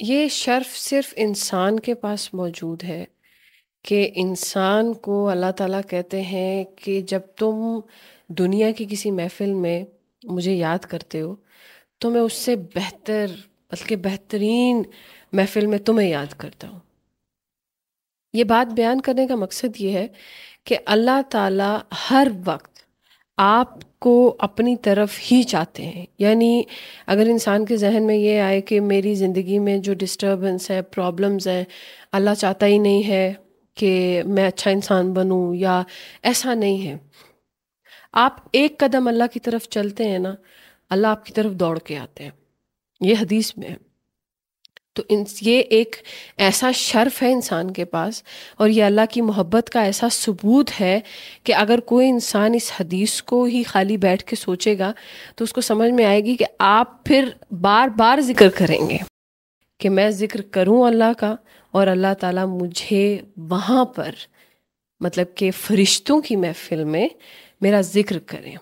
ये शर्फ़ सिर्फ़ इंसान के पास मौजूद है कि इंसान को अल्लाह ताला कहते हैं कि जब तुम दुनिया की किसी महफ़िल में मुझे याद करते हो, तो मैं उससे बेहतर बल्कि बेहतरीन महफ़िल में तुम्हें याद करता हूँ। ये बात बयान करने का मकसद ये है कि अल्लाह ताला हर वक़्त आपको अपनी तरफ़ ही चाहते हैं। यानी अगर इंसान के ज़हन में ये आए कि मेरी ज़िंदगी में जो डिस्टर्बेंस है, प्रॉब्लम्स हैं, अल्लाह चाहता ही नहीं है कि मैं अच्छा इंसान बनूँ या ऐसा नहीं है। आप एक कदम अल्लाह की तरफ़ चलते हैं ना, अल्लाह आपकी तरफ़ दौड़ के आते हैं। ये हदीस में है। तो इन, ये एक ऐसा शर्फ़ है इंसान के पास और ये अल्लाह की मोहब्बत का ऐसा सबूत है कि अगर कोई इंसान इस हदीस को ही खाली बैठ के सोचेगा तो उसको समझ में आएगी कि आप फिर बार बार ज़िक्र करेंगे कि मैं ज़िक्र करूँ अल्लाह का और अल्लाह ताला मुझे वहाँ पर मतलब कि फ़रिश्तों की महफ़िल में मेरा ज़िक्र करें।